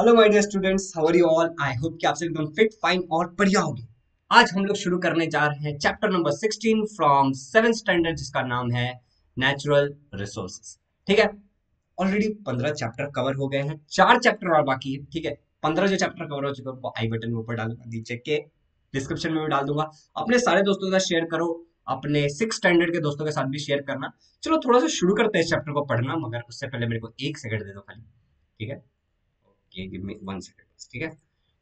Hello my dear students how are you all I hope कि आप सब एकदम फिट फाइन और बढ़िया होंगे। आज हम लोग शुरू करने जा रहे हैं chapter number 16 from seven standard जिसका नाम है नेचुरल रिसोर्सेज ठीक है? ऑलरेडी 15 चैप्टर कवर हो गए हैं। चार चैप्टर और बाकी है। ठीक है? 15 जो चैप्टर कवर हो चुके हैं वो आई बटन में ऊपर डालूँगा नीचे के डिस्क्रिप्शन में भी डाल दूँगा। अपने सारे दोस्तों के साथ शेयर करो। अपने सिक्स स्टैंडर्ड के दोस्तों के साथ भी शेयर करना। चलो, थोड़ा सा शुरू करते हैं इस चैप्टर को पढ़ना, मगर उससे पहले मेरे को एक सेकंड दे दो खाली। ठीक है?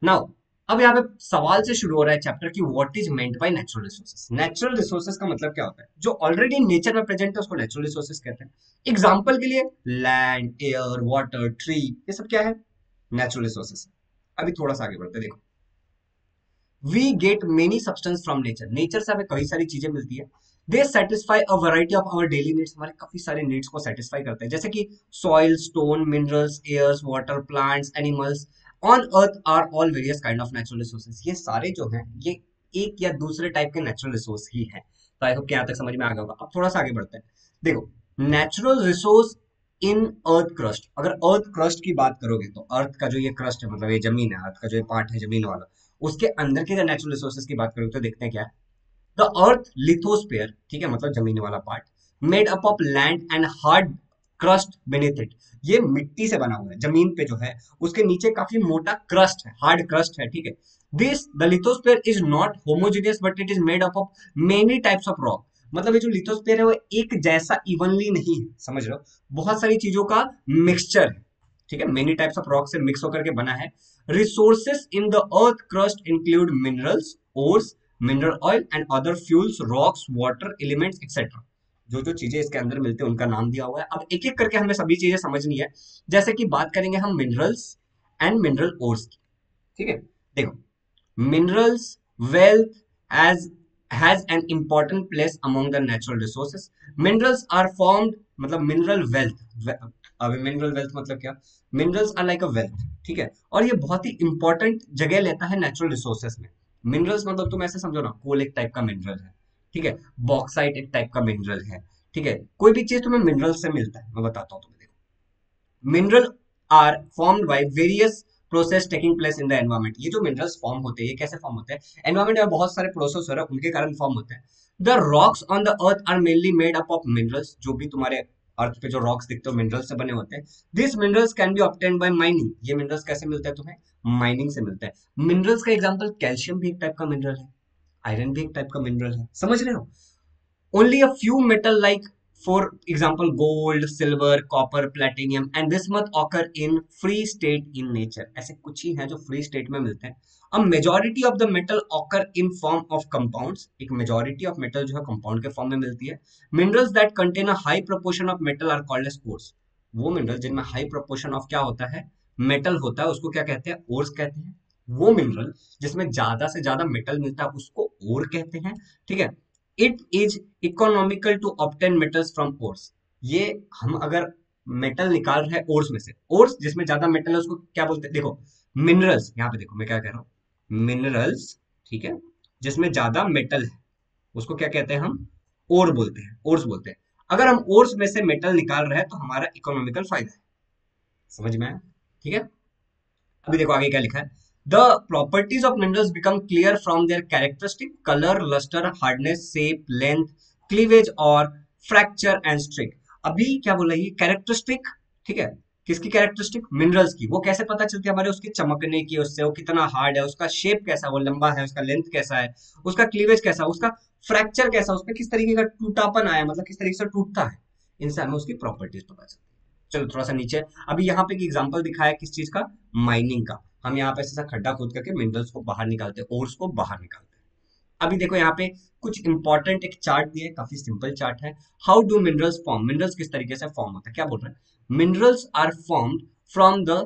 नाउ अब यहाँ पे सवाल से शुरू हो रहा है चैप्टर की what is meant by natural resources natural resources का मतलब क्या होता है? जो ऑलरेडी नेचर में प्रेजेंट है, उसको नेचुरल रिसोर्सेज कहते हैं। एग्जांपल के लिए लैंड एयर वाटर ट्री ये सब क्या है? नेचुरल रिसोर्सेज अभी थोड़ा सा आगे बढ़ते देखो। We get many substance from nature nature से हमें कई सारी चीज़ें मिलती है। They satisfy a variety of our daily needs हमारे काफ़ी सारे नीड्स को सेटिस्फाई करते हैं। जैसे कि soil stone minerals airs water plants animals on earth are all various kind of natural resources ये सारे जो हैं, ये एक या दूसरे टाइप के नेचुरल रिसोर्स ही हैं। तो आई होप यहाँ तक समझ में आ गया होगा। अब थोड़ा सा आगे बढ़ते हैं। देखो natural resource in earth crust अगर अर्थ क्रस्ट की बात करोगे तो अर्थ का जो ये क्रस्ट है मतलब ये ज़मीन है अर्थ का जो ये पार्ट है, ज़मीन वाला, उसके अंदर के नेचुरल रिसोर्सेज की बात करोगे तो देखते हैं क्या है। द अर्थ लिथोस्पेयर ठीक है मतलब ज़मीन वाला part made up of land and hard crust beneath it ये मिट्टी से बना हुआ है, ज़मीन पे जो है, उसके नीचे काफ़ी मोटा क्रस्ट है हार्ड क्रस्ट है, ठीक है। This the lithosphere is not homogeneous but it is made up of many types of rock मतलब ये जो लिथोस्पेयर है, वो एक जैसा इवनली नहीं है, समझ हो? बहुत सारी चीज़ों का मिक्सचर है, ठीक है? मेनी टाइप्स ऑफ़ रॉक से मिक्स होकर के बना है। Resources in the earth crust include minerals ores mineral oil and other fuels rocks water elements etcetera जो जो चीज़ें इसके अंदर मिलते हैं, उनका नाम दिया हुआ है। अब एक एक करके हमें सभी चीज़ें समझनी है। जैसे कि बात करेंगे हम मिनरल्स एंड मिनरल ओर्स की। ठीक है? देखो minerals wealth as has an important place among the natural resources minerals are formed मतलब मिनरल वेल्थ अब मिनरल वेल्थ मतलब क्या? Minerals are like a wealth ठीक है? और ये बहुत ही इंपॉर्टेंट जगह लेता है नेचुरल रिसोर्सेज में। मिनरल्स मतलब तुम ऐसे समझो ना कोल एक टाइप का मिनरल है, ठीक है? बॉक्साइट एक टाइप का मिनरल है, ठीक है? कोई भी चीज़ तुम्हें मिनरल से मिलता है, मैं बताता हूँ तुम्हें, देखो। Mineral are formed by various process taking place in the environment ये जो मिनरल्स फॉर्म होते हैं, ये कैसे फॉर्म होते हैं? एनवायरमेंट में बहुत सारे प्रोसेस हो रहे हैं, उनके कारण फॉर्म होते हैं। The rocks on the earth are mainly made up of minerals जो भी तुम्हारे अर्थ पे जो रॉक्स दिखते हो मिनरल्स से बने होते हैं। This minerals can be obtain by mining ये मिनरल्स कैसे मिलते हैं तुम्हें? माइनिंग से मिलता है। मिनरल्स का एग्जांपल कैल्शियम भी एक टाइप का मिनरल है। आयरन भी एक टाइप का मिनरल है। समझ रहे हो? Only a few metal like for example gold silver copper platinum and this must occur in free state in nature ऐसे कुछ ही हैं जो फ्री स्टेट में मिलते हैं। Majority of the metal occur in form of compounds एक majority of metal जो है कंपाउंड के फॉर्म में मिलती है। Minerals that contain high proportion of metal are called as ores वो मिनरल जिनमें हाई प्रोपोर्शन ऑफ़ क्या होता है? मेटल होता है, उसको क्या कहते हैं? ओर्स कहते हैं। वो मिनरल जिसमें ज़्यादा से ज़्यादा मेटल मिलता है, उसको ओर कहते हैं। ठीक है? It is economical to obtain metals from ores ये हम अगर मेटल निकाल रहे हैं ओर्स में से। ओर्स जिसमें ज़्यादा मेटल है, उसको क्या बोलते हैं? देखो मिनरल्स यहाँ पे देखो, मैं क्या कह रहा हूँ। मिनरल्स, ठीक है, जिसमें ज़्यादा मेटल है, उसको क्या कहते हैं हम? ओर बोलते हैं ओर्स बोलते हैं। अगर हम ओर्स में से मेटल निकाल रहे हैं तो हमारा इकोनॉमिकल फ़ायदा है। समझ में आया? ठीक है? अभी देखो आगे क्या लिखा है। The properties of minerals become clear from their characteristic colour lustre hardness shape length cleavage और फ्रैक्चर एंड स्ट्रिक अभी क्या बोला ये? कैरेक्टरिस्टिक ठीक है? किसकी कैरेक्टरिस्टिक मिनरल्स की। वो कैसे पता चलती है हमारे उसके चमकने की, उससे वो कितना हार्ड है, उसका शेप कैसा वो लंबा है, उसका लेंथ कैसा है, उसका क्लीवेज कैसा उसका फ्रैक्चर कैसा उसमें किस तरीके का टूटापन आया मतलब किस तरीके से टूटता है इनसे हमें उसकी प्रॉपर्टीज़ पता चलती है। चलो थोड़ा सा नीचे। अभी यहाँ पे एक एग्ज़ाम्पल दिखाया किस चीज़ का? माइनिंग का। हम यहाँ पे ऐसा खड्डा खोद करके मिनरल्स को बाहर निकालते हैं ओर्स को बाहर निकालते हैं। अभी देखो यहाँ पे कुछ इंपॉर्टेंट एक चार्ट दिया है, काफ़ी सिंपल चार्ट है। How do minerals form minerals किस तरीके से फॉर्म होता है? क्या बोल रहे हैं? Minerals are formed from the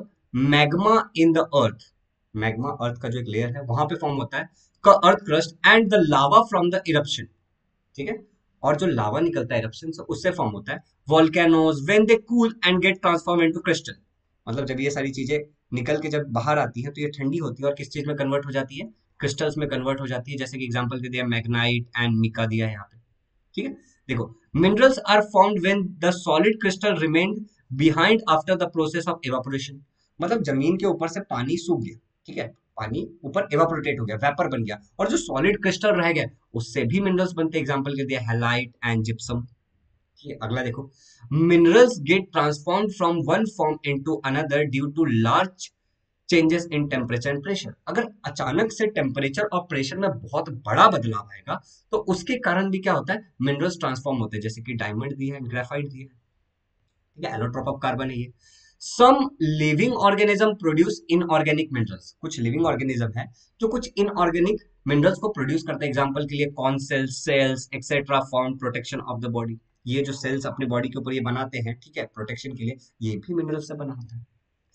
magma in the earth magma earth का जो एक लेयर है, वहाँ पे फॉर्म होता है का earth crust and the lava from the eruption ठीक है? और जो लावा निकलता है इरप्शन से, उससे फॉर्म होता है volcanoes when they cool and get transform into crystal मतलब जब ये सारी चीज़ें निकल के जब बाहर आती है तो ये ठंडी होती है और किस चीज़ में कन्वर्ट हो जाती है? क्रिस्टल्स में कन्वर्ट हो जाती है। जैसे कि एग्जांपल दे दिया मैग्नाइट एंड मिका दिया यहाँ पे। ठीक है? देखो minerals are formed when the solid crystal remained behind after the process of evaporation मतलब ज़मीन के ऊपर से पानी सूख गया, ठीक है? पानी ऊपर एवापोरेटेट हो गया वेपर बन गया। और जो सॉलिड क्रिस्टल रह गया, उससे भी मिनरल्स बनते एग्जांपल के दिया हेलाइट एंड जिप्सम अगला देखो। Minerals get transform from one form into another due to large changes in temperature and pressure अगर अचानक से टेम्परेचर और प्रेशर में बहुत बड़ा बदलाव आएगा तो उसके कारण भी क्या होता है? मिनरल्स ट्रांसफॉर्म होते हैं, जैसे कि डायमंड दिया है ग्रेफाइट दिया है। ठीक है एलोट्रोप ऑफ़ कार्बन है ये। Some living organism produce inorganic minerals कुछ लिविंग ऑर्गेनिज्म है, जो कुछ इनऑर्गेनिक मिनरल्स को प्रोड्यूस करते हैं। एग्ज़ाम्पल के लिए conch shells shells etcetera form protection of the body ये जो सेल्स अपने बॉडी के ऊपर ये बनाते हैं, ठीक है प्रोटेक्शन के लिए ये भी मिनरल से बना होता है।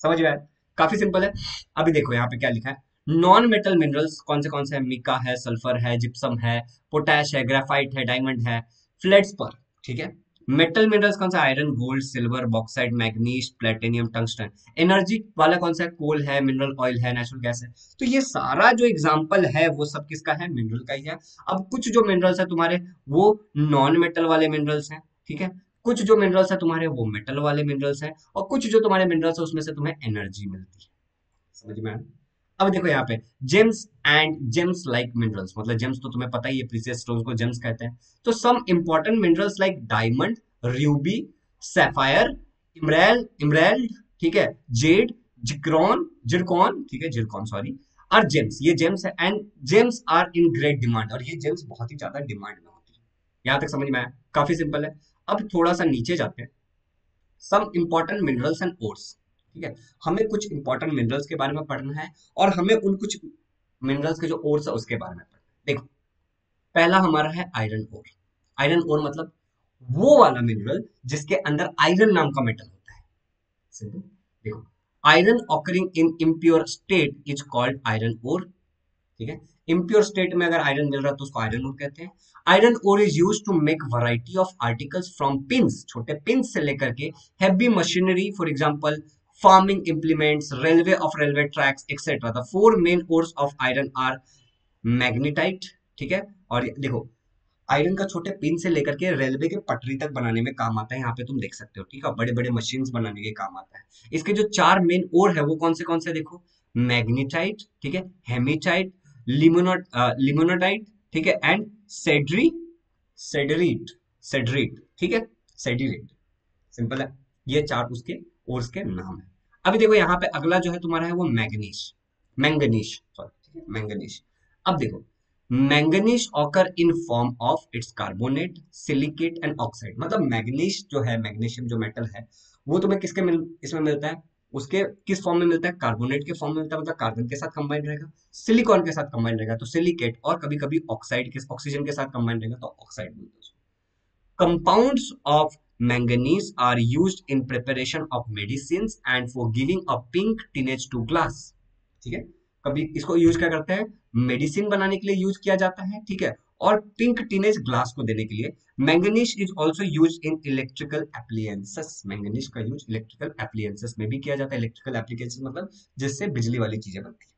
समझ में आया काफ़ी सिंपल है। अभी देखो यहाँ पे क्या लिखा है। नॉन मेटल मिनरल्स कौन से कौन से है? मिका है सल्फ़र है जिप्सम है पोटैश है ग्रेफाइट है डायमंड है। फ्लेट्स पर, ठीक है? मेटल मिनरल्स कौन सा? Iron gold silver bauxite manganese platinum tungsten energy वाला कौन सा? कोल है मिनरल ऑयल है नेचुरल गैस है। तो ये सारा जो एग्जांपल है, वो सब किसका है? मिनरल का ही है। अब कुछ जो मिनरल्स है तुम्हारे, वो नॉन मेटल वाले मिनरल्स हैं, ठीक है? कुछ जो मिनरल्स है तुम्हारे, वो मेटल वाले मिनरल्स हैं। और कुछ जो तुम्हारे मिनरल्स है, उसमें से तुम्हें एनर्जी मिलती है। समझ में अब देखो यहाँ पे gems and gems like minerals मतलब जेम्स तो तुम्हें पता ही है प्रीसियस स्टोन्स को जेम्स कहते हैं। तो some important minerals like diamond ruby sapphire emerald emerald ठीक है जेड जिक्रॉन जिरकॉन ठीक है जिरकॉन सॉरी और जेम्स ये जेम्स है। And gems are in great demand और ये जेम्स बहुत ही ज़्यादा डिमांड में होती है। यहाँ तक समझ में आया? काफ़ी सिंपल है। अब थोड़ा सा नीचे जाते हैं। Some important minerals and ores ठीक है? हमें कुछ इंपॉर्टेंट मिनरल्स के बारे में पढ़ना है और हमें उन कुछ मिनरल्स के जो ओर्स है उसके बारे में पढ़ना है। देखो, पहला हमारा है आयरन ओर आयरन ओर मतलब वो वाला मिनरल जिसके अंदर आयरन नाम का मेटल होता है। सिंपल देखो iron occurring in impure state is called iron ore ठीक है? इम्प्योर स्टेट में अगर आयरन मिल रहा है तो उसको आयरन ओर कहते हैं। Iron ore is use to make variety of articles from pins छोटे पिंस से लेकर के heavy machinery for example farming implements, railway of railway tracks, etc. The four main ores of iron are magnetite ठीक है? और देखो iron का छोटे पिन से लेकर के रेलवे के पटरी तक बनाने में काम आता है यहाँ पे तुम देख सकते हो ठीक है? बड़े बड़े मशीन बनाने के काम आता है। इसके जो चार मेन ओर है वो कौन से कौन से देखो? मैग्नेटाइट ठीक है? हेमीटाइट लिमोनोट लिमोनोटाइट ठीक है? एंड सेड्री सेडरीट सेडरीट ठीक है? सेडरीट सिंपल है। ये चार उसके ओर्स के नाम है। अभी देखो यहाँ पे अगला जो है तुम्हारा है वो मैग्नीश मैंगनीश सॉरी मैंगनीश अब देखो manganese occur in form of its carbonate silicate and oxide मतलब मैग्नीश जो है, मैग्नीशियम जो मेटल है, वो तुम्हें किसके मिल, इसमें मिलता है? उसके किस फॉर्म में मिलता है? कार्बोनेट के फॉर्म में मिलता है मतलब कार्बन के साथ कंबाइन रहेगा सिलिकॉन के साथ कंबाइन रहेगा। तो सिलिकेट और कभी कभी ऑक्साइड के ऑक्सीजन के साथ कंबाइन रहेगा तो ऑक्साइड मिलता है compounds of manganese are used in preparation of medicines and for giving a pink teenage to glass ठीक है? कभी इसको यूज़ क्या करते हैं? मेडिसिन बनाने के लिए यूज़ किया जाता है, ठीक है? और पिंक टीनेज ग्लास को देने के लिए manganese is also use in electrical appliances manganese का यूज़ इलेक्ट्रिकल एप्लीयंसेस में भी किया जाता है। इलेक्ट्रिकल एप्लीकेशन मतलब जिससे बिजली वाली चीज़ें बनती है।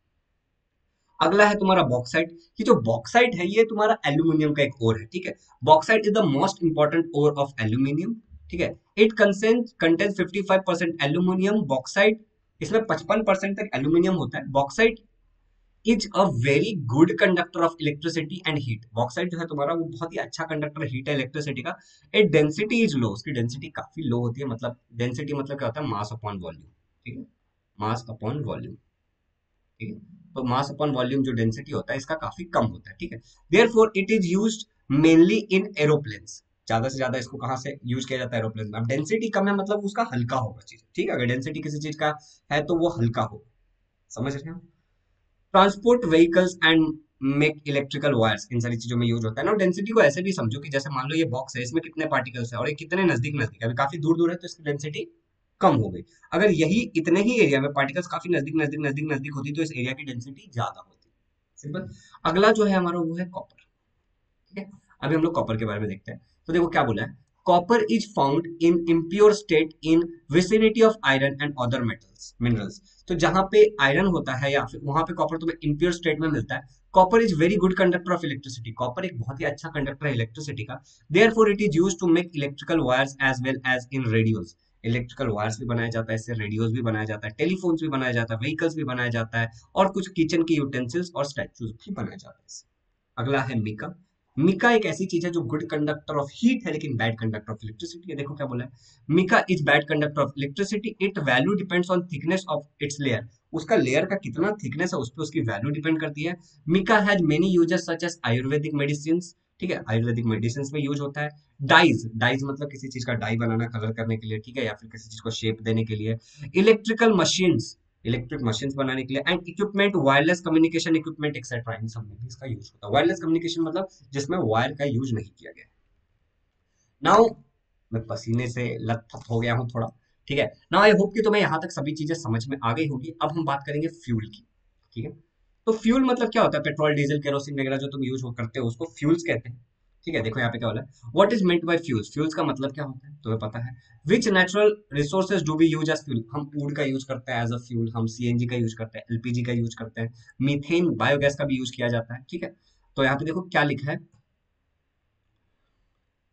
अगला है तुम्हारा बॉक्साइट ये जो बॉक्साइट है, ये तुम्हारा एल्यूमिनियम का एक ओर है, ठीक है? Bauxite is the most important ore of aluminium ठीक है? It consent content 55 percent aluminium bauxite इसमें 55 परसेंट तक एल्यूमिनियम होता है। Bauxite is a very good conductor of electricity and heat bauxite जो है तुम्हारा वो बहुत ही अच्छा कंडक्टर हीट है इलेक्ट्रिसिटी का। इट डेंसिटी इज़ लो उसकी डेंसिटी काफ़ी लो होती है। मतलब डेंसिटी मतलब क्या होता है? मास अपॉन वॉल्यूम ठीक है? मास अपॉन वॉल्यूम ठीक है? तो मास अपॉन वॉल्यूम जो डेंसिटी होता है, इसका काफ़ी कम होता है। ठीक है? There it is use mainly in aeroplanes ज़्यादा से ज़्यादा इसको कहाँ से यूज़ किया जाता है एरोप्लेन में। अब डेंसिटी कम है मतलब उसका हल्का होगा चीज़। ठीक है, अगर डेंसिटी किसी चीज़ का है तो वो हल्का होगा। समझ रहे हो? Transport vehicles and make electrical wires इन सारी चीज़ों में यूज़ होता है। ना डेंसिटी को ऐसे भी समझो कि जैसे मान लो ये बॉक्स है, इसमें कितने पार्टिकल्स है और ये कितने नज़दीक नज़दीक अभी काफ़ी दूर दूर है तो इसकी डेंसिटी कम हो गई। अगर यही इतने ही एरिया में पार्टिकल्स काफ़ी नज़दीक नज़दीक नज़दीक नज़दीक होती तो इस एरिया की डेंसिटी ज़्यादा होती। सिंपल अगला जो है हमारा वो है कॉपर ठीक है? अभी हम लोग कॉपर के बारे में देखते हैं। तो देखो क्या बोला है? Copper is found in impure state in vicinity of iron and other metals minerals तो जहाँ पे आयरन होता है या फिर वहाँ पे कॉपर तुम्हें इम्प्योर स्टेट में मिलता है। Copper is very good conductor of electricity copper एक बहुत ही अच्छा कंडक्टर है इलेक्ट्रिसिटी का। Therefore it is use to make electrical wires as well as in radios electrical wires भी बनाया जाता है, इससे रेडियोज भी बनाया जाता है टेलीफोन्स भी बनाया जाता है व्हीकल्स भी बनाया जाता है, और कुछ किचन के यूटेंसिल्स और स्टैचूज भी बनाया जाता है। अगला है मिका मिका एक ऐसी चीज़ है जो गुड कंडक्टर ऑफ़ हीट है, लेकिन बैड कंडक्टर ऑफ़ इलेक्ट्रिसिटी देखो क्या बोला है। Mica is bad conductor of electricity it value depends on thickness of its layer उसका लेयर का कितना थिकनेस है, उस पर उसकी वैल्यू डिपेंड करती है। Mica has many uses such as Ayurvedic medicine ठीक है? आयुर्वेदिक मेडिसिन में यूज़ होता है। डाइज डाइज मतलब किसी चीज़ का डाई बनाना कलर करने के लिए, ठीक है? या फिर किसी चीज़ को शेप देने के लिए। इलेक्ट्रिकल मशीन्स इलेक्ट्रिक मशीन बनाने के लिए and equipment, wireless communication equipment etcetera इन सब में भी इसका यूज़ होता है। वायरलेस कम्युनिकेशन मतलब जिसमें वायर का यूज़ नहीं किया गया। नाउ मैं पसीने से लथपथ हो गया हूँ थोड़ा, ठीक है? नाउ आई होप कि तुम्हें यहाँ तक सभी चीज़ें समझ में आ गई होगी। अब हम बात करेंगे फ्यूल की, ठीक है? तो फ्यूल मतलब क्या होता है? पेट्रोल, डीजल केरोसिन वगैरह जो तुम यूज़ करते हो, उसको फ्यूल्स कहते हैं। ठीक है, देखो यहाँ पे क्या बोला है। What is meant by fuels fuels का मतलब क्या होता है? तुम्हें पता है। Which natural resources do be use as fuel हम वुड का यूज़ करते हैं एज अ फ्यूल हम सीएनजी का यूज़ करते हैं एलपीजी का यूज़ करते हैं मीथेन बायोगैस का भी यूज़ किया जाता है, ठीक है? तो यहाँ पे देखो क्या लिखा है।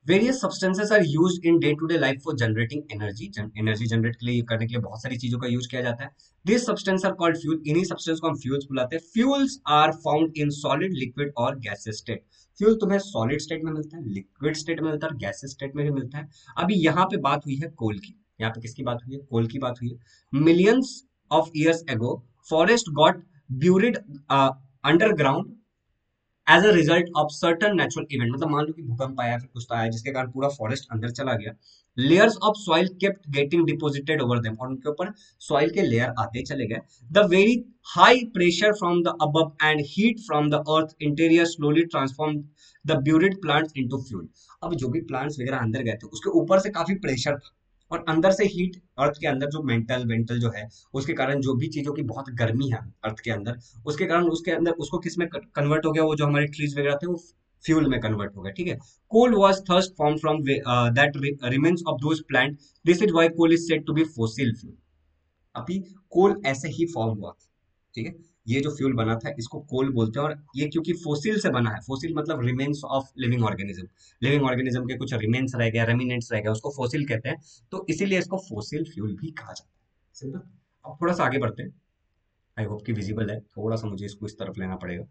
Various substances are use in day to day life for generating energy energy generate के लिए, करने के लिए बहुत सारी चीज़ों का यूज़ किया जाता है। This substance are called fuel इन्हीं सब्सटेंस को हम फ्यूल्स बुलाते हैं। Fuels are found in solid liquid और गैसेस स्टेट फ्यूल तुम्हें सॉलिड स्टेट में मिलता है, लिक्विड स्टेट में मिलता है गैस स्टेट में भी मिलता है। अभी यहाँ पे बात हुई है कोल की। यहाँ पे किसकी बात हुई है? कोल की बात हुई है। Millions of years ago forest got buried underground as a result of certain natural event मतलब मान लो कि भूकंप आया, फिर कुछ तो आया, जिसके कारण पूरा फॉरेस्ट अंदर चला गया layers of soil kept getting deposited over them और उनके ऊपर सॉइल के लेयर आते चले गए। The very high pressure from the above and heat from the earth interior slowly transform the buried plants into fuel अब जो भी प्लांट्स वगैरह अंदर गए थे, उसके ऊपर से काफ़ी प्रेशर था। और अंदर से हीट अर्थ के अंदर जो मेंटल वेंटल जो है, उसके कारण जो भी चीज़ों की बहुत गर्मी है अर्थ के अंदर, उसके कारण उसके अंदर उसको किसमें कन्वर्ट हो गया, वो जो हमारे ट्रीज वगैरह थे, वो फ्यूल में कन्वर्ट हो गया, ठीक है? Coal was first form from that remains of those plant this is why coal is said to be fossil fuel अभी कोल ऐसे ही फॉर्म हुआ, ठीक है? ये जो फ्यूल बना था, इसको कोल बोलते हैं और ये क्योंकि फोसिल से बना है। फोसिल मतलब remains of living organism living organism के कुछ रिमेन्स रह गया रेमिनेंट्स रह गया, उसको फोसिल कहते हैं। तो इसीलिए इसको फोसिल फ्यूल भी कहा जाता है। सिंपल अब थोड़ा सा आगे बढ़ते हैं। आई होप कि विजिबल है। थोड़ा सा मुझे इसको इस तरफ़ लेना पड़ेगा।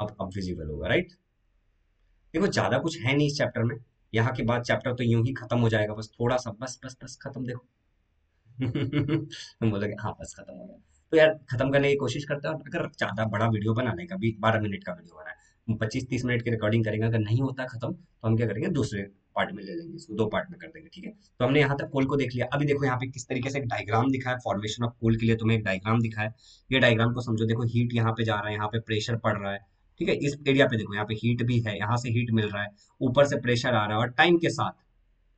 अब अब विजिबल होगा राइट देखो, ज़्यादा कुछ है नहीं इस चैप्टर में। यहाँ के बाद चैप्टर तो यूँ ही खत्म हो जाएगा। बस थोड़ा सा, बस बस बस खत्म देखो। हम बोलोगे हाँ बस खत्म हो गया। तो यार खत्म करने की कोशिश करते हैं। अगर ज़्यादा बड़ा वीडियो बनाने का भी, बारह मिनट का वीडियो बना है पच्चीस, तीस मिनट की रिकॉर्डिंग करेंगे, अगर नहीं होता खत्म तो हम क्या करेंगे, दूसरे पार्ट में ले लेंगे, इसको दो पार्ट में कर देंगे, ठीक है? तो हमने यहाँ तक कोल को देख लिया। अभी देखो यहाँ पे किस तरीके से एक डायग्राम दिखा है फॉर्मेशन ऑफ़ कोल के लिए तुम्हें एक डायग्राम दिखा है। ये डायग्राम को समझो, देखो हीट यहाँ पे जा रहा है, यहाँ पे प्रेशर पड़ रहा है, ठीक है? इस एरिया पे देखो, यहाँ पे हीट भी है, यहाँ से हीट मिल रहा है, ऊपर से प्रेशर आ रहा है और टाइम के साथ,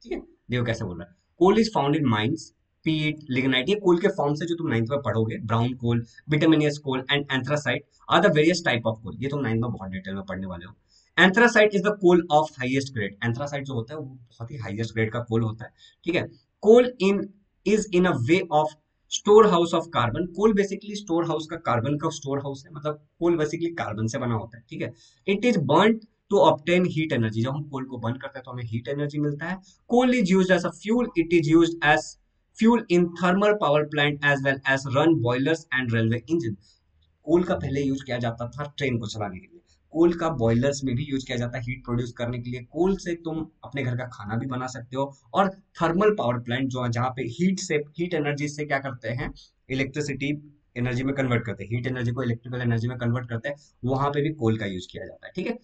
ठीक है? देखो कैसे बोल रहा है। Coal is found in mines peat lignite ये कोल के फॉर्म से जो तुम नाइन्थ में पढ़ोगे brown coal bituminous coal and anthracite are the various type of coal ये तुम नाइन्थ में बहुत डिटेल में पढ़ने वाले हो। Anthracite is the coal of highest grade anthracite जो होता है, वो बहुत ही हाईएस्ट ग्रेड का कोल होता है, ठीक है? Coal in is in a way of store house of carbon coal basically store house का कार्बन का स्टोर हाउस है मतलब कोल बेसिकली कार्बन से बना होता है, ठीक है? It is burn to obtain heat energy जब हम कोल को बर्न करते हैं तो हमें हीट एनर्जी मिलता है। Coal is use as a fuel it is use as fuel in thermal power plant as well as run boilers and railway engine coal का पहले यूज़ किया जाता था ट्रेन को चलाने के लिए। कोल का बॉयलर्स में भी यूज़ किया जाता है हीट प्रोड्यूस करने के लिए। कोल से तुम अपने घर का खाना भी बना सकते हो और थर्मल पावर प्लांट जो जहाँ पे हीट से हीट एनर्जी से क्या करते हैं? इलेक्ट्रिसिटी एनर्जी में कन्वर्ट करते हैं। हीट एनर्जी को इलेक्ट्रिकल एनर्जी में कन्वर्ट करते हैं। वहाँ पे भी कोल का यूज़ किया जाता है, ठीक है?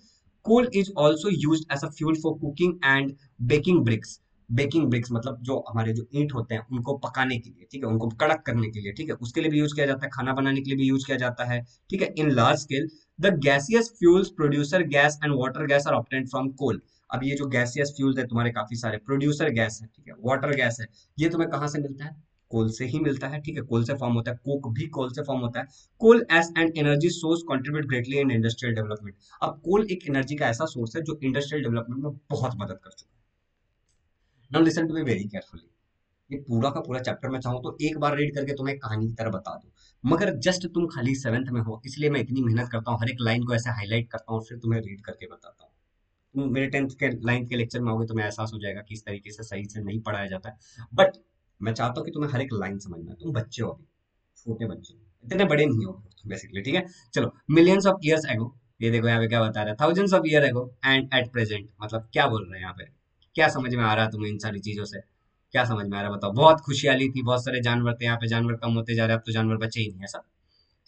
Coal is also use as a fuel for cooking and baking bricks baking bricks मतलब जो हमारे जो ईंट होते हैं, उनको पकाने के लिए, ठीक है? उनको कड़क करने के लिए, ठीक है? उसके लिए भी यूज़ किया जाता है, खाना बनाने के लिए भी यूज़ किया जाता है, ठीक है? In large scale the gaseous fuels producer gas and water gas are obtain from coal अब ये जो गैसियस फ्यूल्स है, तुम्हारे काफ़ी सारे प्रोड्यूसर गैस है, ठीक है? वाटर गैस है। ये तुम्हें कहाँ से मिलता है? कोल से ही मिलता है, ठीक है? कोल से फॉर्म होता है कोक भी कोल से फॉर्म होता है। Coal as an energy source contribute greatly in industrial development अब कोल एक एनर्जी का ऐसा सोर्स है, जो इंडस्ट्रियल डेवलपमेंट में बहुत मदद कर चुका है। Now listen to me very carefully ये पूरा का पूरा चैप्टर मैं चाहूँ तो एक बार रीड करके तुम्हें कहानी की तरह बता दू। मगर जस्ट तुम खाली सेवेंथ में हो, इसलिए मैं इतनी मेहनत करता हूँ, हर एक लाइन को ऐसे हाईलाइट करता हूँ फिर तुम्हें रीड करके बताता हूँ। तुम मेरे टेंथ के नाइन्थ के लेक्चर में आओगे तो मैं एहसास हो जाएगा कि इस तरीके से सही से नहीं पढ़ाया जाता है। बट मैं चाहता हूँ कि तुम्हें हर एक लाइन समझना है। तुम बच्चे हो अभी, छोटे बच्चे इतने बड़े नहीं हो बेसिकली ठीक है? चलो मिलियंस ऑफ़ ईयर्स एगो ये देखो यहाँ पे क्या बता रहा है। Thousands of year ago and at present मतलब क्या बोल रहे हैं यहाँ पे? क्या समझ में आ रहा है तुम्हें इन सारी चीज़ों से? क्या समझ में आ रहा है? बताओ। बहुत खुशहाली थी, बहुत सारे जानवर थे यहाँ पे। जानवर कम होते जा रहे हैं, अब तो जानवर बचे ही नहीं सब।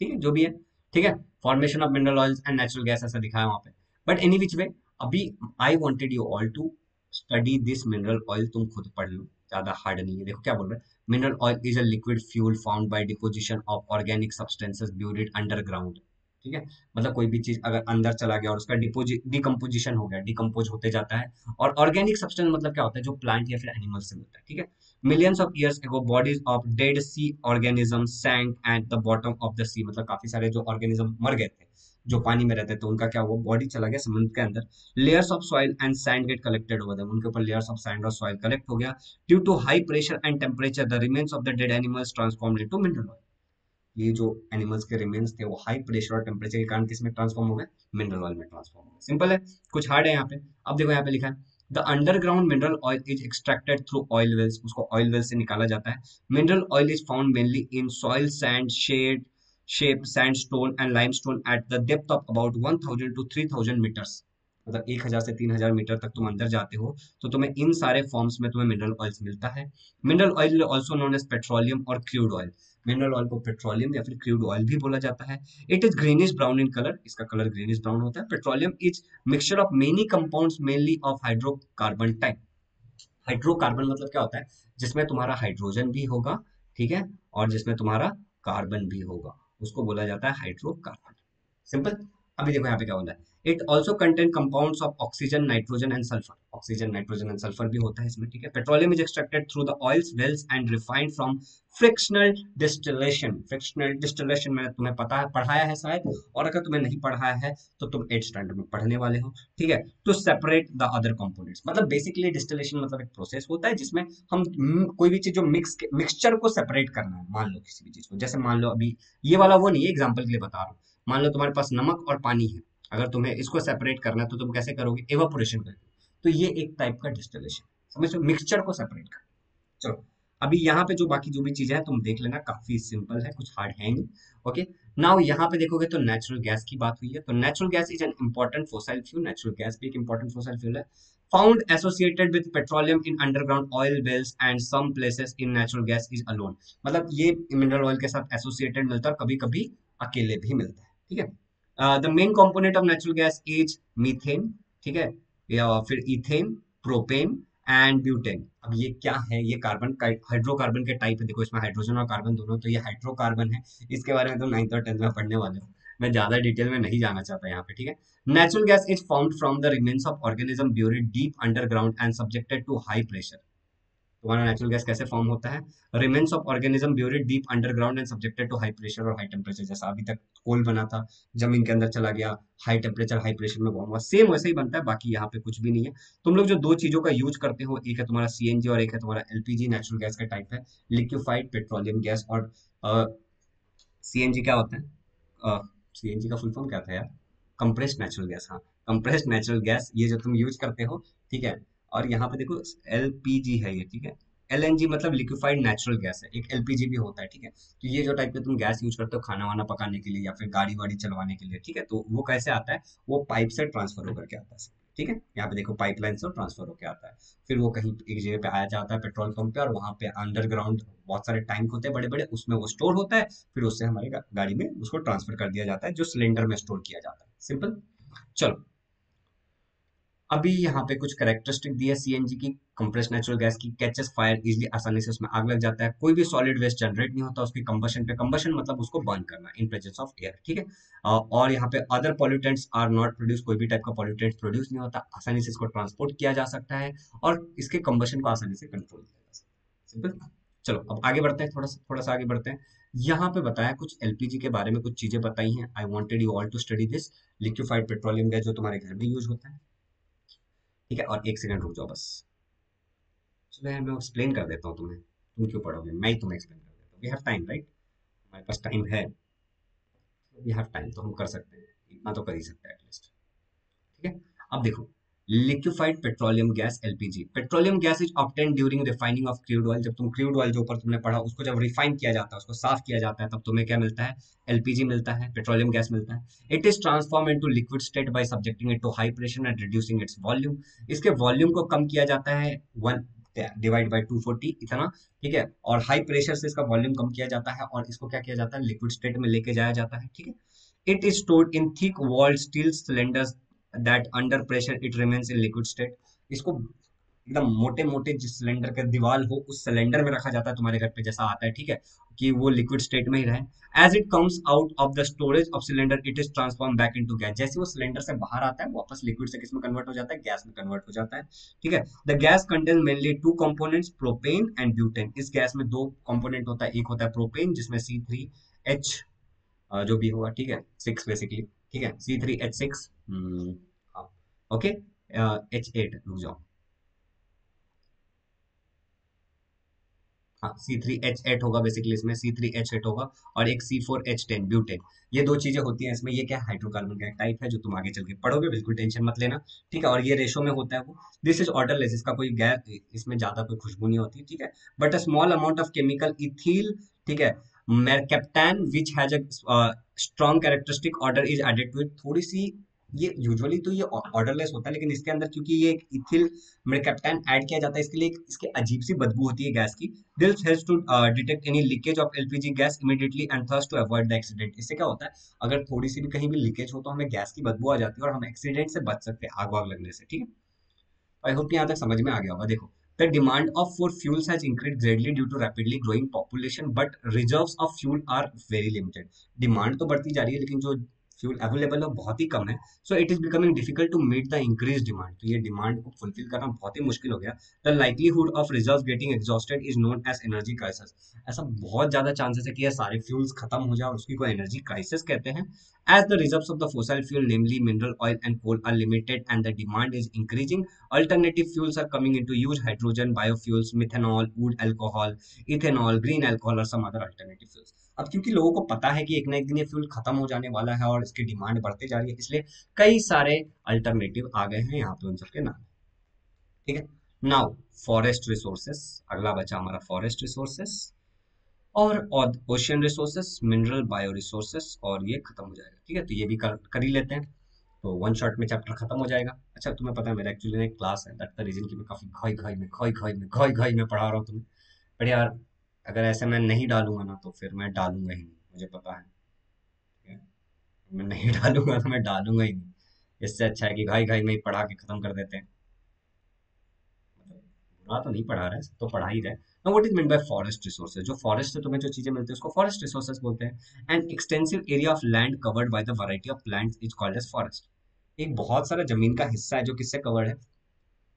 ठीक है, जो भी है। ठीक है? Formation of mineral oil and natural gas ऐसा दिखाया वहाँ पे। बट एनी विच वे अभी I wanted you all to study this mineral oil तुम खुद पढ़ लो। ज़्यादा हार्ड नहीं है। देखो क्या बोल रहे mineral oil is a liquid fuel found by deposition of organic substances buried underground ठीक है? मतलब कोई भी चीज़ अगर अंदर चला गया और उसका डिकम्पोजिशन हो गया डिकम्पोज होते जाता है और ऑर्गेनिक सब्सटेंस मतलब क्या होता है? जो प्लांट या फिर एनिमल से मिलता है, ठीक है? Millions of years ago bodies of dead sea organism sank at the bottom of the sea मतलब काफ़ी सारे जो ऑर्गेनिज्म मर गए थे, जो पानी में रहते थे, उनका क्या हुआ? बॉडी चला गया समुद्र के अंदर। Layers of soil and sand get collected over them उनके ऊपर लेयर्स ऑफ़ सैंड और सॉइल कलेक्ट हो गया। Due to high pressure and temperature the remains of the dead animals transform into mineral oil ये जो एनिमल्स के remains थे, वो हाई प्रेशर और टेम्परेचर के कारण किसमें ट्रांसफॉर्म हो गए? मिनरल ऑयल में ट्रांसफॉर्म हो गए। सिंपल है, कुछ हार्ड है यहाँ पे। अब देखो यहाँ पे लिखा है the underground mineral oil is extracted through oil wells उसको ऑयल वेल से निकाला जाता है। Mineral oil is found mainly in soil sand shed shape sandstone and limestone at the depth of about 1000 to 3000 metres मतलब एक हज़ार से तीन हज़ार मीटर तक तुम अंदर जाते हो तो तुम्हें इन सारे फॉर्म्स में तुम्हें मिनरल ऑयल्स मिलता है। Mineral oil also known as petroleum और क्रूड ऑयल मिनरल ऑयल को पेट्रोलियम या फिर क्रूड ऑयल भी बोला जाता है। It is greenish brown in colour इसका कलर ग्रीनिश ब्राउन होता है। Petroleum is mixture of many compounds mainly of hydrocarbon type hydrocarbon मतलब क्या होता है? जिसमें तुम्हारा हाइड्रोजन भी होगा, ठीक है? और जिसमें तुम्हारा कार्बन भी होगा। उसको बोला जाता है हाइड्रोकार्बन सिंपल अभी देखो यहाँ पे क्या बोला है। It also contain compound of oxygen nitrogen and sulphur oxygen nitrogen and sulphur भी होता है इसमें, ठीक है? Petroleum is extracted through the oils wells and refined from fractional distillation fractional distillation मैंने तुम्हें पता है, पढ़ाया है शायद, और अगर तुम्हें नहीं पढ़ाया है तो तुम एट स्टैंडर्ड में पढ़ने वाले हो, ठीक है? To separate the other components मतलब बेसिकली डिस्टिलेशन मतलब एक प्रोसेस होता है जिसमें हम कोई भी चीज़ जो मिक्स मिक्सचर को सेपरेट करना है, मान लो किसी भी चीज़ को। जैसे मान लो अभी ये वाला वो नहीं है एग्ज़ाम्पल के लिए बता रहा हूँ। मान लो तुम्हारे पास नमक और पानी है। अगर तुम्हें इसको सेपरेट करना है तो तुम कैसे करोगे? एवापोरेशन करोगे तो ये एक टाइप का डिस्टिलेशन समझ मिक्सचर को सेपरेट कर चलो, अभी यहाँ पे जो बाकी जो भी चीज़ें हैं, तुम देख लेना। काफ़ी सिंपल है, कुछ हार्ड है नहीं। ओके नाउ यहाँ पे देखोगे तो नेचुरल गैस की बात हुई है। तो natural gas is an important fossil fuel natural gas भी एक इंपॉर्टेंट फोसाइल फ्यूल है। Found associated with petroleum in underground oil wells and some places in natural gas is alone मतलब ये मिनरल ऑयल के साथ एसोसिएटेड मिलता है कभी कभी अकेले भी मिलता है। ठीक है? The main component of natural gas is methane ठीक है? या फिर इथेन प्रोपेन एंड ब्यूटेन अब ये क्या है? ये कार्बन हाइड्रोकार्बन के टाइप है। देखो, इसमें हाइड्रोजन और कार्बन दोनों तो ये हाइड्रोकार्बन है। इसके बारे में तो नाइन्थ और टेंथ में पढ़ने वाले हो। मैं ज़्यादा डिटेल में नहीं जाना चाहता यहाँ पे, ठीक है? Natural gas is found from the remains of organism buried deep underground and subjected to high pressure तुम्हारा नेचुरल गैस कैसे फॉर्म होता है? Remains of organism buried deep underground and subjected to high pressure और high temperature जैसा अभी तक कोल बना था, ज़मीन के अंदर चला गया हाई टेम्परेचर हाई प्रेशर में हुआ. सेम वैसे ही बनता है, बाकी यहाँ पे कुछ भी नहीं है. तुम लोग जो दो चीज़ों का यूज़ करते हो, एक है तुम्हारा सीएनजी और एक है तुम्हारा एलपीजी नेचुरल गैस का टाइप है लिक्विफाइड पेट्रोलियम गैस और सी सीएनजी क्या होता है? सी सीएनजी का फुल फॉर्म क्या था यार? कंप्रेस्ड नेचुरल गैस हाँ. कंप्रेस्ड नेचुरल गैस ये जो तुम यूज़ करते हो, ठीक है और यहाँ पे देखो एल है ये, ठीक है? एलएनजी मतलब लिक्विफाइड नेचुरल गैस है। एक एलपीजी भी होता है, ठीक है? तो ये जो टाइप के तुम गैस यूज़ करते हो खाना वाना पकाने के लिए या फिर गाड़ी वाड़ी चलवाने के लिए, ठीक है? तो वो कैसे आता है? वो पाइप से ट्रांसफ़र होकर के आता है ठीक है? यहाँ पे देखो पाइपलाइन से ट्रांसफ़र होकर आता है। फिर वो कहीं एक जगह पे आया जाता है पेट्रोल पंप पे, और वहाँ पे अंडरग्राउंड बहुत सारे टैंक होते हैं बड़े बड़े उसमें वो स्टोर होता है। फिर उससे हमारे गाड़ी में उसको ट्रांसफ़र कर दिया जाता है, जो सिलेंडर में स्टोर किया जाता है। सिंपल चलो अभी यहाँ पे कुछ करेक्टरिस्टिक दी है सीएनजी की कंप्रेस नेचुरल गैस की कैचेस फायर इजिली आसानी से उसमें आग लग जाता है। कोई भी सॉलिड वेस्ट जनरेट नहीं होता, उसकी कंबशन पे। कंबशन मतलब उसको बर्न करना इन प्रेजेंस ऑफ़ एयर ठीक है? और यहाँ पे other pollutants are not produce कोई भी टाइप का पॉल्यूटेंट प्रोड्यूस नहीं होता, आसानी से इसको ट्रांसपोर्ट किया जा सकता है और इसके कंबशन को आसानी से कंट्रोल किया जा सकता है। सिंपल चलो, अब आगे बढ़ते हैं, थोड़ा सा थोड़ा सा आगे बढ़ते हैं। यहाँ पे बताया कुछ एलपीजी के बारे में कुछ चीज़ें बताई हैं। I wanted you all to study this liquefied petroleum gas जो तुम्हारे घर में यूज़ होता है। ठीक है? और एक सेकंड रुक जाओ बस। चलो यार मैं एक्सप्लेन कर देता हूँ तुम्हें। तुम क्यों पढ़ोगे? मैं ही तुम्हें एक्सप्लेन कर देता हूँ। वी हैव टाइम राइट हमारे पास टाइम है। वी हैव टाइम तो हम कर सकते हैं। इतना तो कर ही सकते हैं एटलीस्ट ठीक है? अब देखो। Liquefied petroleum gas LPG. Petroleum gas is obtain during refining of crude oil जब तुम क्रूड ऑयल जो ऊपर तुमने पढ़ा, उसको जब रिफाइन किया जाता है, उसको साफ़ किया जाता है, तब तुम्हें क्या मिलता है? एलपीजी मिलता है, पेट्रोलियम गैस मिलता है। It is transform into liquid state by subjecting it to high pressure and reducing its volume इसके वॉल्यूम को कम किया जाता है वन डिवाइड टू फोर्टी इतना, ठीक है? और हाई प्रेशर से इसका वॉल्यूम कम किया जाता है और इसको क्या किया जाता है? लिक्विड स्टेट में लेके जाया जाता है, ठीक है? It is stored in thick walled steel cylinders that under pressure it remains in liquid state इसको एकदम मोटे मोटे जिस सिलेंडर का दीवार हो, उस सिलेंडर में रखा जाता है तुम्हारे घर पे जैसा आता है, ठीक है? कि वो लिक्विड स्टेट में ही रहे। As it comes out of the storage of cylinder it is transform back into gas जैसे वो सिलेंडर से बाहर आता है वापस लिक्विड से किसमें कन्वर्ट हो जाता है? गैस में कन्वर्ट हो जाता है, ठीक है? The gas contain mainly two components propane and butane इस गैस में दो कंपोनेंट होता है। एक होता है प्रोपेन जिसमें सी थ्री एच जो भी होगा, ठीक है? सिक्स बेसिकली ठीक है? C three H six okay H eight रुक जाओ। हाँ सी थ्री एच एट होगा बेसिकली इसमें। सी थ्री एच एट होगा और एक C four H ten butane ये दो चीज़ें होती हैं इसमें। ये क्या हाइड्रोकार्बन का टाइप है जो तुम आगे चल के पढ़ोगे बिल्कुल टेंशन मत लेना। ठीक है? और ये रेशो में होता है वो। दिस इज़ ऑर्डरलेस इसका कोई गैस इसमें ज़्यादा कोई खुशबू नहीं होती ठीक है? But a small amount of chemical ethyl ठीक है? Has a uh, strong characteristic order is added to it. थोड़ी सी ये यूजुअली तो ये ऑर्डरलेस होता है लेकिन इसके अंदर क्योंकि ये इथिल मेरकैप्टान ऐड किया जाता है इसके लिए इसके अजीब सी बदबू होती है गैस की। This helps to detect any leakage of LPG gas immediately and thus to avoid the accident इससे क्या होता है अगर थोड़ी सी भी कहीं भी लीकेज हो तो हमें गैस की बदबू आ जाती है और हम एक्सीडेंट से बच सकते हैं आग वाग लगने से ठीक है? आई होप यहाँ तक समझ में आ गया होगा। देखो The demand of for fuels has increased greatly due to rapidly growing population, but reserves of fuel are very limited. Demand तो बढ़ती जा रही है लेकिन जो फ्यूल अवेलेबल है बहुत ही कम है। So it is becoming difficult to meet the increase demand तो ये डिमांड को फुलफिल करना बहुत ही मुश्किल हो गया। The livelihood of reserve getting exhausted is known as energy crisis ऐसा बहुत ज़्यादा चांसेस है कि यह सारे फ्यूल्स खत्म हो जाए उसकी कोई एनर्जी क्राइसिस कहते हैं। As the reserve of the fossil fuel namely mineral oil and coal are limited and the demand is increasing alternative fuels are coming in to use hydrogen biofuels methanol wood alcohol ethanol green alcohol और some other alternative fuels अब क्योंकि लोगों को पता है कि एक ना एक दिन ये फ्यूल खत्म हो जाने वाला है और इसकी डिमांड बढ़ते जा रही है इसलिए कई सारे अल्टरनेटिव आ गए हैं यहाँ पे उन सबके नाम। ठीक है? नाउ फॉरेस्ट रिसोर्सेस अगला बचा हमारा फॉरेस्ट रिसोर्सेस और ocean resources mineral bio resources और ये खत्म हो जाएगा। ठीक है? तो ये भी कर, कर ही लेते हैं। तो वन शॉट में चैप्टर खत्म हो जाएगा। अच्छा तुम्हें पता है मेरा एक्चुअली एक क्लास है दैट द रीजन की मैं काफ़ी घाई घाई में घाई घाई में घाई घाई में पढ़ा रहा हूँ तुम्हें। बट यार अगर ऐसे मैं नहीं डालूँगा ना तो फिर मैं डालूँगा ही नहीं मुझे पता है। मैं नहीं डालूँगा तो मैं डालूँगा ही नहीं। इससे अच्छा है कि घाई घाई में ही पढ़ा के खत्म कर देते हैं। मतलब बुरा तो नहीं पढ़ा रहे तो पढ़ा ही रहे Now, what is meant by forest resources? जो forest से तुम्हें जो चीज़ें मिलती है उसको forest resources बोलते हैं। And extensive area of land covered by the variety of plants is called as forest एक बहुत सारा ज़मीन का हिस्सा है जो किससे कवर्ड है?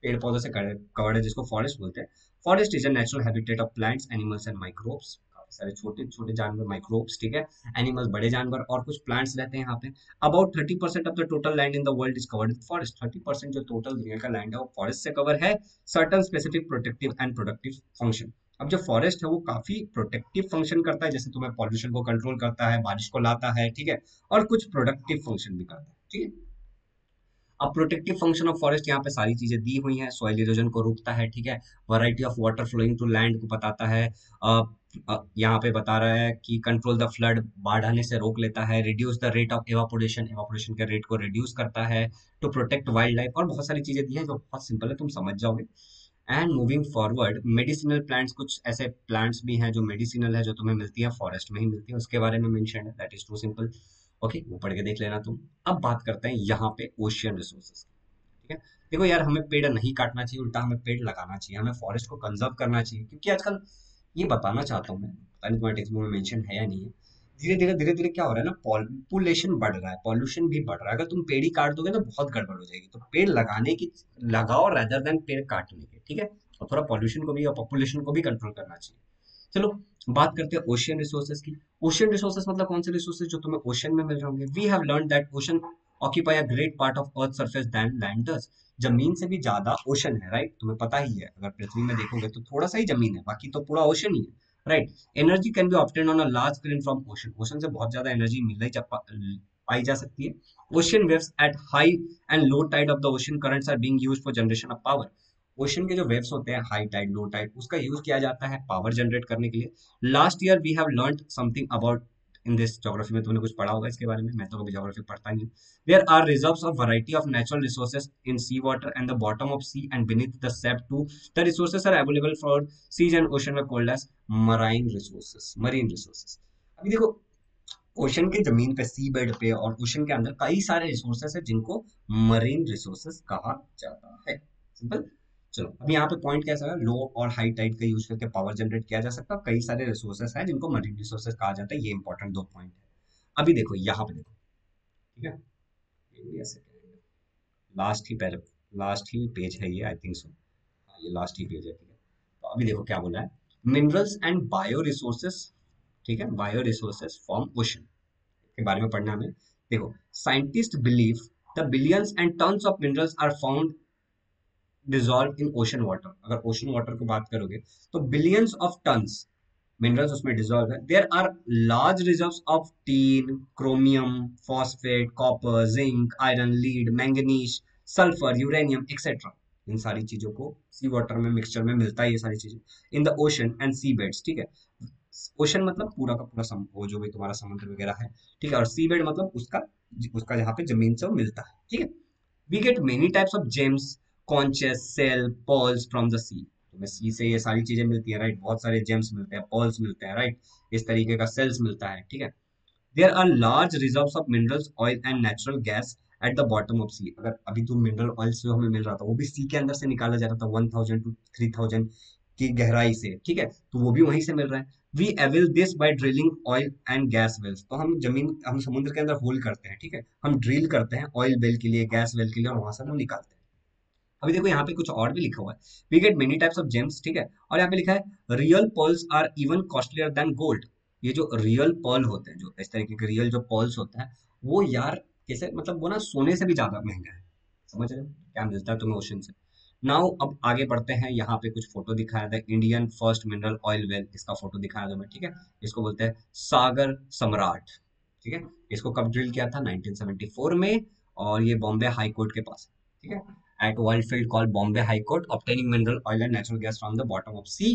पेड़ पौधों से कवर्ड है जिसको फॉरेस्ट बोलते हैं। Forest is a natural habitat of plants animals and microbes सारे छोटे छोटे जानवर माइक्रोब्स ठीक है? एनिमल्स बड़े जानवर और कुछ प्लांट्स रहते हैं यहाँ पे। About thirty percent of the total land in the world is covered forest thirty percent जो टोटल दुनिया का लैंड है वो फॉरेस्ट से कवर है। Certain specific protective and productive function अब जो फॉरेस्ट है वो काफ़ी प्रोटेक्टिव फ़ंक्शन करता है। जैसे तुम्हें पॉल्यूशन को कंट्रोल करता है, बारिश को लाता है, ठीक है? और कुछ प्रोडक्टिव फ़ंक्शन भी करता है, ठीक है? अब प्रोटेक्टिव फ़ंक्शन ऑफ़ फॉरेस्ट यहाँ पे सारी चीज़ें दी हुई हैं। सॉइल इरोजन को रोकता है, ठीक है? Variety of water flowing to land को बताता है। यहाँ पे बता रहा है कि कंट्रोल द फ्लड बाढ़ आने से रोक लेता है reduce the rate of evaporation evaporation के रेट को रिड्यूस करता है टू प्रोटेक्ट वाइल्ड लाइफ और बहुत सारी चीज़ें दी है जो बहुत सिंपल है, तुम समझ जाओगे। And moving forward medicinal plants कुछ ऐसे प्लांट्स भी हैं जो मेडिसिनल है, जो तुम्हें मिलती है फॉरेस्ट में ही मिलती है। उसके बारे में मेंशन है that is too simple okay वो पढ़ के देख लेना तुम। अब बात करते हैं यहाँ पे ओशियन रिसोर्सेज ठीक है? देखो यार, हमें पेड़ नहीं काटना चाहिए, उल्टा हमें पेड़ लगाना चाहिए, हमें फॉरेस्ट को कंजर्व करना चाहिए, क्योंकि आजकल ये बताना चाहता हूँ मैं, पता नहीं तुम्हारे टेक्स्ट में मेंशन है या नहीं है, धीरे धीरे धीरे धीरे क्या हो रहा है ना पॉपुलेशन बढ़ रहा है पॉल्यूशन भी बढ़ रहा है। अगर तुम पेड़ ही काट दोगे तो बहुत गड़बड़ हो जाएगी। तो पेड़ लगाने की, लगाओ रेदर देन पेड़ काटने के, ठीक है? और थोड़ा पॉल्यूशन को भी और पॉपुलेशन को भी कंट्रोल करना चाहिए। चलो, बात करते हैं ओशियन रिसोर्सेज की। ओशियन रिसोर्सेज मतलब कौन से रिसोर्सेज जो तुम्हें ओशन में मिल रहे होंगे? We have learn that ocean occupy a great part of earth surface than land ज़मीन से भी ज़्यादा ओशन है राइट तुम्हें पता ही है। अगर पृथ्वी में देखोगे तो थोड़ा सा ही ज़मीन है, बाकी तो पूरा ओशन ही है right energy can be obtain on a large screen from ocean ocean से बहुत ज़्यादा एनर्जी मिल रही पाई जा सकती है। Ocean waves at high and low tide of the ocean currents are being used for generation of power ocean के जो waves होते हैं हाई टाइड लो टाइड उसका यूज़ किया जाता है पावर जनरेट करने के लिए। Last year we have learn something about in this geography में तुमने कुछ पढ़ा होगा इसके बारे में, मैं तो कभी जोग्राफी पढ़ता नहीं there are reserves of variety of natural resources in sea water and the bottom of sea and beneath the seep to the resources are available for seas and ocean में called as marine resources marine resources अभी देखो ocean के ज़मीन पे सी bed पे और ocean के अंदर कई सारे रिसोर्सेस है जिनको मरीन रिसोर्सेस कहा जाता है। सिंपल चलो अब यहाँ पे पॉइंट कैसा है? लो और हाई टाइड का यूज़ करके पावर जनरेट किया जा सकता है। कई सारे रिसोर्सेस हैं जिनको मरीन रिसोर्सेस कहा जाता है। ये इंपॉर्टेंट दो पॉइंट है। अभी देखो, यहाँ पे देखो। ठीक है? लास्ट ही पैर लास्ट ही पेज है ये आई थिंक सो ये लास्ट ही पेज है, ठीक है? तो अभी देखो क्या बोला है। मिनरल्स एंड बायो रिसोर्सेस ठीक है? बायो रिसोर्सेस फ्रॉम ओशन के बारे में पढ़ना हमें। देखो scientist believe the billions and tons of minerals are found dissolve in ocean water अगर ओशन वाटर को बात करोगे तो बिलियंस ऑफ़ टन्स मिनरल्स उसमें डिजॉल्व है। There are large reserve of tin chromium phosphate copper zinc iron lead manganese sulphur uranium etcetera इन सारी चीज़ों को सी वाटर में मिक्सचर में मिलता है ये सारी चीज़ें। In the ocean and sea beds ठीक है? ओशन मतलब पूरा का पूरा वो जो भी तुम्हारा समुद्र वगैरह है, ठीक है? और सी बेड मतलब उसका उसका जहाँ पे ज़मीन से वो मिलता है, ठीक है? We get many types of gems conches shell pearls from the sea sea से ये सारी चीज़ें मिलती है राइट बहुत सारे जेम्स मिलते हैं पॉल्स मिलते हैं राइट इस तरीके का सेल्स मिलता है, ठीक है? There are large reserve of minerals oil and natural gas at the bottom of sea अगर अभी तो मिनरल ऑयल से हमें मिल रहा था, वो भी सी के अंदर से निकाला जा रहा था one thousand two three thousand की गहराई से, ठीक है? तो वो भी वहीं से मिल रहा है। We avail this by drilling oil and gas wells तो हम ज़मीन, हम समुद्र के अंदर होल करते हैं, ठीक है? हम ड्रिल करते हैं ऑयल वेल के लिए गैस वेल के लिए, और वहाँ से हम निकालते हैं। अभी देखो यहाँ पे कुछ और भी लिखा हुआ है। We get many types of gems ठीक है? और यहाँ पे लिखा है real pearls are even costlier than gold ये जो रियल पर्ल होते हैं, जो इस तरीके के रियल जो पर्ल्स होते हैं, वो यार कैसे मतलब वो ना सोने से भी ज़्यादा महँगा है। समझ रहे हो? क्या मिलता है तुम्हें ओशन से? नाउ अब आगे बढ़ते हैं। यहाँ पे कुछ फ़ोटो दिखाया था Indian first mineral oil well इसका फ़ोटो दिखाया था मैं, ठीक है? इसको बोलते हैं सागर सम्राट, ठीक है? इसको कब ड्रिल किया था? 1974 में, और ये बॉम्बे हाई कोर्ट के पास ठीक है? At oil field called Bombay High Court, obtaining mineral oil and natural gas from the bottom of sea.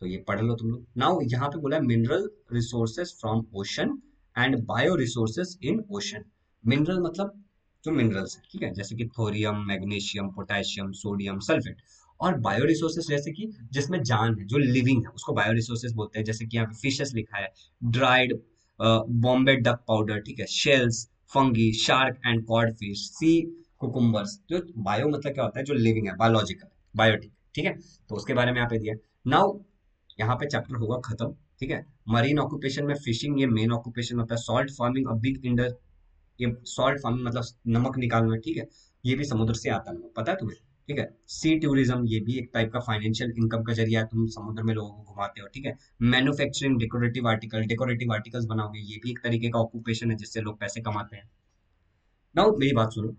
तो ये पढ़ लो तुम लोग। नाउ यहाँ पे बोला mineral resources from ocean and bio resources in ocean mineral मतलब जो मिनरल्स है ठीक है? जैसे कि thorium magnesium potassium sodium sulphate और बायो रिसोर्सेज जैसे कि जिसमें जान है जो लिविंग है उसको बायो रिसोर्सेज बोलते हैं। जैसे कि यहाँ पे फिशेस लिखा है ड्राइड बॉम्बे डक पाउडर ठीक है? Shells fungi shark and cod fish sea cucumbers, जो बायो मतलब क्या होता है, जो लिविंग है, बायोलॉजिकल, बायोटिक, ठीक है? तो उसके बारे में यहाँ पे दिया नाउ यहाँ पे चैप्टर होगा खत्म, ठीक है? मरीन ऑक्यूपेशन में फिशिंग ये मेन ऑक्यूपेशन होता है। Salt farming a big industry ये सॉल्ट फ़ार्मिंग मतलब नमक निकालना, ठीक है? ये भी समुद्र से आता है। पता है तुम्हें? ठीक है? सी टूरिज़्म ये भी एक टाइप का फाइनेंशियल इनकम का ज़रिया है तुम समुद्र में लोगों को घुमाते हो, ठीक है? Manufacturing decorative article decorative articles बनाओगे, ये भी एक तरीके का ऑक्यूपेशन है जिससे लोग पैसे कमाते हैं। नाउ मेरी बात सुनो।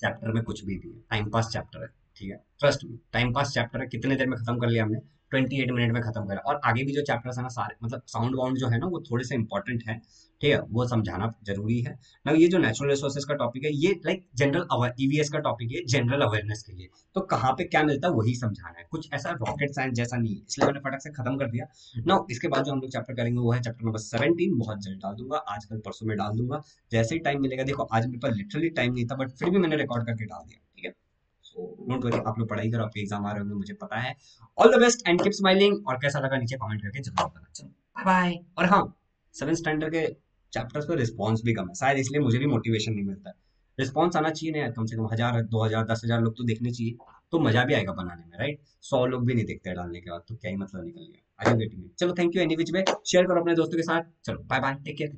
चैप्टर में कुछ भी दिए टाइम पास चैप्टर है, ठीक है? ट्रस्ट टाइम पास चैप्टर है। कितने देर में खत्म कर लिया हमने? 28 मिनट में खत्म करा। और आगे भी जो चैप्टर्स है ना, सारे मतलब साउंड वाउंड जो है ना, वो थोड़े से इंपॉर्टेंट है। ठीक है? वो समझाना ज़रूरी है। ना ये जो नेचुरल रिसोर्सेज का टॉपिक है, ये लाइक जनरल ईवीएस का टॉपिक है जनरल अवेयरनेस के लिए। तो कहाँ पे क्या मिलता है, वही समझाना है। कुछ ऐसा रॉकेट साइंस जैसा नहीं है। इसलिए मैंने फटक से खत्म कर दिया। ना इसके बाद जो हम लोग चैप्टर करेंगे, वो है चैप्टर नंबर सेवनटीन बहुत जल्द डाल दूँगा। आजकल परसों में डाल दूँगा। जैसे ही टाइम मिलेगा, देखो, आज मेरे पास लिटरली टाइम नहीं था बट फिर भी मैंने रिकॉर्ड करके डाल दिया। डोंट वरी आप लोग पढ़ाई करो आपके एग्ज़ाम आ रहे होंगे मुझे पता है। All the best and keep smiling और कैसा लगा नीचे कमेंट करके ज़रूर बताना चलो। बाय बाय और हाँ सेवन स्टैंडर्ड के चैप्टर्स पे रिस्पॉन्स भी कम है शायद इसलिए मुझे भी मोटिवेशन नहीं मिलता। रिस्पॉन्स आना चाहिए ना कम से कम हज़ार दो हज़ार दस हज़ार लोग तो देखने चाहिए तो मज़ा भी आएगा बनाने में राइट सौ लोग भी नहीं देखते डालने के बाद तो क्या ही मतलब निकल गया। आई गेटिंग चलो थैंक यू एनी विच में शेयर करो अपने दोस्तों के साथ। चलो बाय बाय टेक केयर